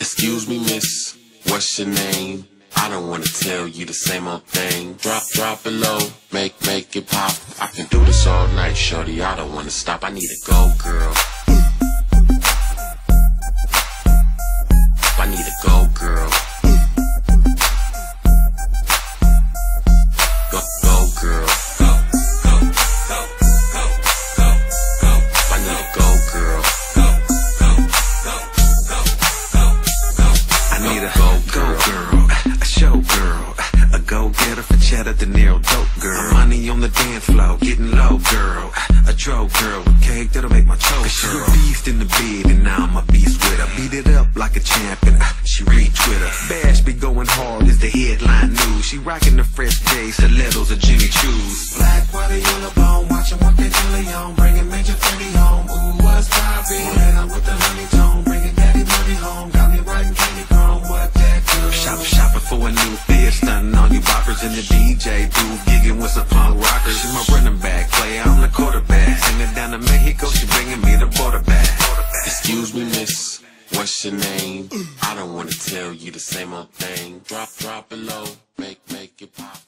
Excuse me, miss, what's your name? I don't wanna tell you the same old thing. Drop, drop it low, make, make it pop. I can do this all night, shorty. I don't wanna stop. I need a go, girl. For cheddar, dinero dope girl. Money on the dance floor, getting low girl, a dro girl with cake that'll make my choke. She a beast in the bed and now I'm a beast with her. Beat it up like a champion, uh, she retweet her. Bash be going hard is the headline news. She rocking the fresh J stilettos of Jimmy Choo's. Black She my running back player, I'm the quarterback. Sending down to Mexico, she bringing me the border back. Excuse me, miss. What's your name? I don't wanna tell you the same old thing. Drop, drop it low, make, make it pop.